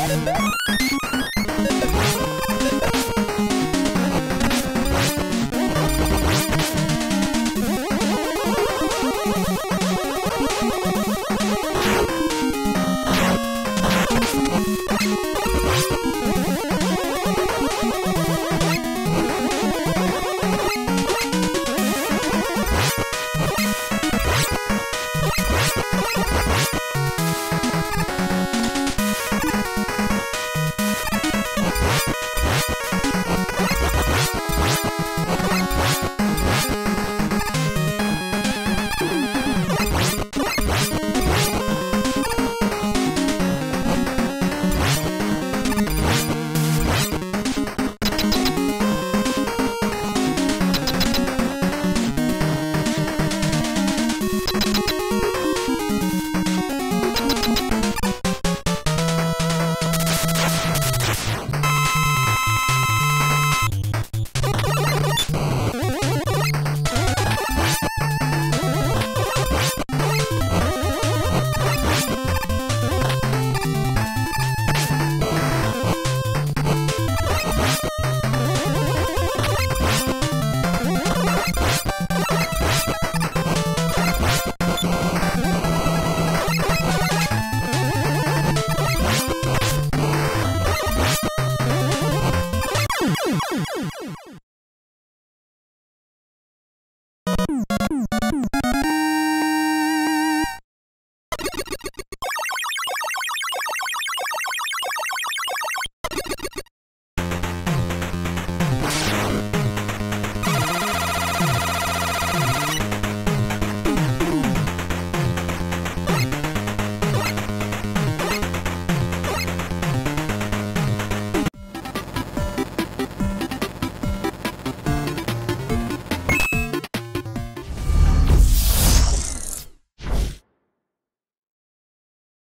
アハハハ!